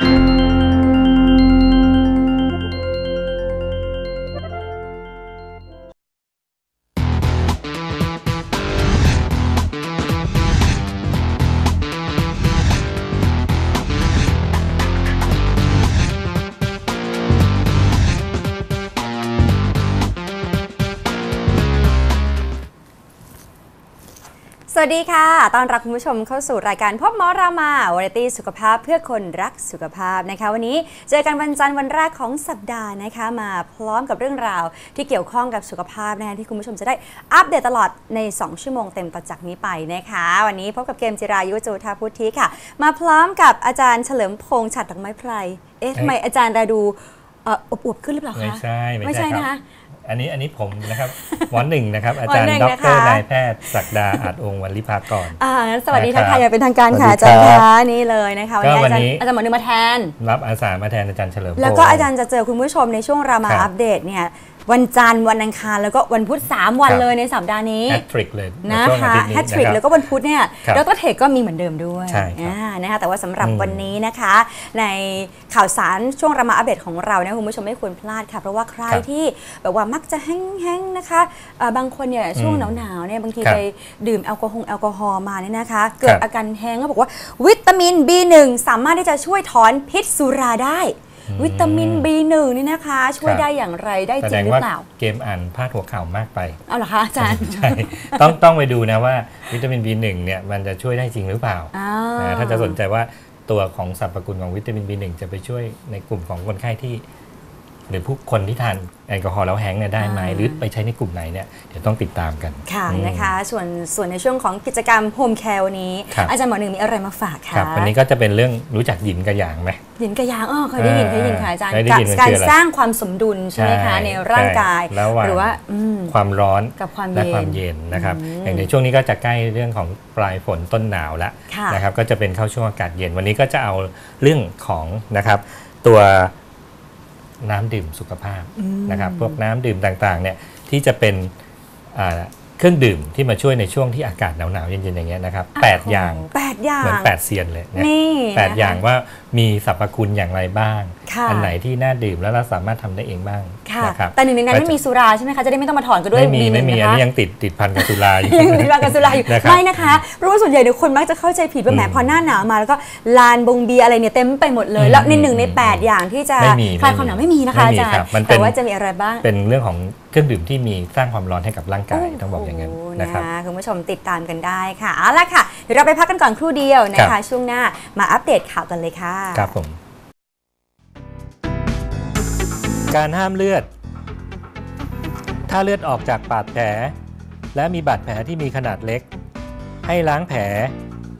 Thank you. สวัสดีค่ะต้อนรับคุณผู้ชมเข้าสู่รายการพบหมอรามาวาไรตี้สุขภาพเพื่อคนรักสุขภาพนะคะ วันนี้เจอกันวันจันทร์วันแรกของสัปดาห์นะคะ มาพร้อมกับเรื่องราวที่เกี่ยวข้องกับสุขภาพนะคะที่คุณผู้ชมจะได้อัปเดตตลอดใน 2 ชั่วโมงเต็มต่อจากนี้ไปนะคะ วันนี้พบกับเกมจิรายุโจธาพุทธิค่ะ มาพร้อมกับอาจารย์เฉลิมพงษ์ฉัดดอกไม้ไพร เอ๊ะทำไมอาจารย์เราดูเอ่ออวบๆขึ้นหรือเปล่าคะ ไม่ใช่ ไม่ใช่ครันะคะ อันนี้อันนี้ผมนะครับหมอหนึ่งนะครับ อาหมอจารย์หนึ่งดนะคะรนายแพทย์ศักดาอาจองค์วันลิพากรอ่างั้นสวัสดีนะครัทับกทายอย่างเป็นทางการค่ะสวัอาสดีจารย์ครัคะบนี่เลยนะคะก็วันนี้อาจารย์วันนี้อาจารย์หมอหนึ่งมาแทน รับอาสามาแทนอาจารย์เฉลิมพงษ์แล้วก็อาจารย์จะเจอคุณผู้ชมในช่วงรามาครับอัปเดตเนี่ย วันจันทร์วันอังคารแล้วก็วันพุธ 3 วันครับ เลยในสัปดาห์นี้แฮตทริกเลยในนะช่วงอาคะทิตย์นี้แฮตทริกนะครับแล้วก็วันพุธเนี่ยครับแล้วก็เทคก็มีเหมือนเดิมด้วยใช่ครับอ่านะคะแต่ว่าสำหรับอืม วันนี้นะคะ ในข่าวสารช่วงรามาอัปเดตของเราเนี่ยคุณผู้ชมไม่ควรพลาดค่ะ เพราะว่าใครครับที่แบบว่ามักจะแห้งๆนะคะเอ่อบางคนเนี่ยช่วงอืมหนาวๆเนี่ยบางทีครับไปดื่มแอลกอฮอล์แอลกอฮอล์มาเนี่ยนะคะ เกิดครับอาการแห้งก็บอกว่าวิตามิน B1 สามารถที่จะช่วยถอนพิษสุราได้ วิตามิน B1 นี่นะคะ ช่วยครับได้อย่างไรได้แสจริดงงหรือว่าเปล่าเกมอ่านพาดหัวข่าวมากไปเอาเหรอคะอาจารย์ใช่ต้องต้องไปดูนะว่าวิตามิน B1 เนี่ยมันจะช่วยได้จริงหรือเปล่าอ่านะถ้าจะสนใจว่าตัวของสรรพคุณของวิตามิน B1 จะไปช่วยในกลุ่มของคนไข้ที่ หรือผู้คนที่ทานแอลกอฮอล์แล้วแห้งก์เนี่ยได้ไหมอ่าหรือไปใช้ในกลุ่มไหนเนี่ยเดี๋ยวต้องติดตามกันค่ะอืมนะคะส่วนส่วนในช่วงของกิจกรรมโฮมแคร์วันนี้ครับอาจารย์หมอหนึ่งมีอะไรมาฝากคะครับวันนี้ก็จะเป็นเรื่องรู้จักหยินกับหยางไหมหยินกับยางอ๋อเคยได้ยินเคยได้ยินค่ะอาจารย์เคยได้ยินมันการคืออะไรสร้างความสมดุลใช่ไหมคะใช่ในร่างกายใช่ระหว่างหรือว่าอืมความร้อนกับความและเย็นความเย็นนะครับอืมอย่างในช่วงนี้ก็จะใกล้เรื่องของปลายฝนต้นหนาวแล้วค่ะนะครับก็จะเป็นเข้าช่วงอากาศเย็นวันนี้ก็จะเอาเรื่องของนะครับตัว น้ำดื่มสุขภาพอืมนะครับพวกน้ำดื่มต่างๆเนี่ยที่จะเป็นอ่าเครื่องดื่มที่มาช่วยในช่วงที่อากาศหนาวๆเย็นๆอย่างเงี้ยนะครับแปดอย่างแปดอย่างเหมือนแปดเซียนเลยนะนี่แปดนะคะอย่างว่ามีสรรพคุณอย่างไรบ้างค่ะอัไหนที่น่าดื่มแล้วเราสามารถทำได้เองบ้างค่ะ นะครับแต่หนึ่งในนั้นไม่มีสุราใช่ไหมคะ จะได้ไม่ต้องมาถอนกันด้วยไม่มีดีหนึ่ไม่งมีนะคะอันนี้ยังติดติดพันกับสุราอยู่ ยังมีบางกับสุราอยู่นะครับ ไม่นะคะเพราะว่าส่วนใหญ่เนี่ยคนมักจะเข้าใจผิดว่าแหมอืมพอหน้าหนาวมาแล้วก็ลานบงเบียร์อะไรเนี่ยเต็มไปหมดเลยอืมแล้วในหนึ่งในแปดอย่างที่จะไม่มีคลายความหนาวไม่มีนะคะไม่อามีจารครัย์บมันเป็น แต่ว่าจะมีอะไรบ้าง เป็นเรื่องของเครื่องดื่มที่มีสร้างความร้อนให้กับร่างกายต้องบอกอย่างนั้นโโหนะครับ คุณผู้ชมติดตามกันได้ค่ะเอาละค่ะ เดี๋ยวเราไปพักกันก่อนครู่เดียวนะครัคะ บ ช่วงหน้ามาอัปเดตข่าวกันเลยค่ะ ครับผม การห้ามเลือด ถ้าเลือดออกจากบาดแผล และมีบาดแผลที่มีขนาดเล็ก ให้ล้างแผล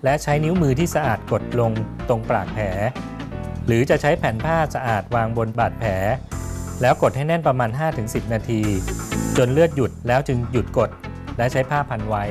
และใช้นิ้วมือที่สะอาดกดลงตรงปากแผล หรือจะใช้แผ่นผ้าสะอาดวางบนบาดแผล แล้วกดให้แน่นประมาณ 5-10 นาที จนเลือดหยุดแล้วจึงหยุดกด และใช้ผ้าพันไว้